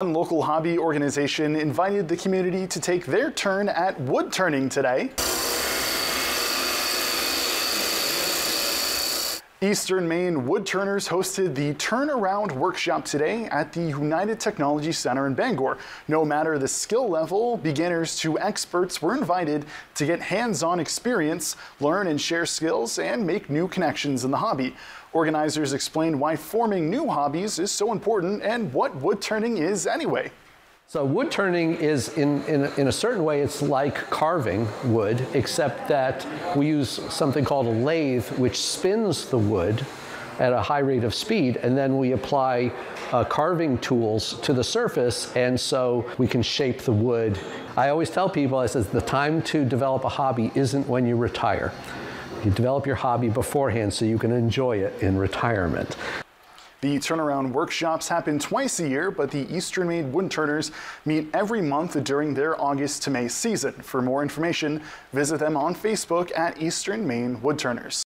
One local hobby organization invited the community to take their turn at wood turning today. Eastern Maine Woodturners hosted the Turnaround Workshop today at the United Technology Center in Bangor. No matter the skill level, beginners to experts were invited to get hands-on experience, learn and share skills, and make new connections in the hobby. Organizers explained why forming new hobbies is so important and what woodturning is anyway. So wood turning is, in, in, in, a certain way, it's like carving wood, except that we use something called a lathe, which spins the wood at a high rate of speed, and then we apply uh, carving tools to the surface, and so we can shape the wood. I always tell people, I says, the time to develop a hobby isn't when you retire. You develop your hobby beforehand so you can enjoy it in retirement. The turnaround workshops happen twice a year, but the Eastern Maine Woodturners meet every month during their August to May season. For more information, visit them on Facebook at Eastern Maine Woodturners.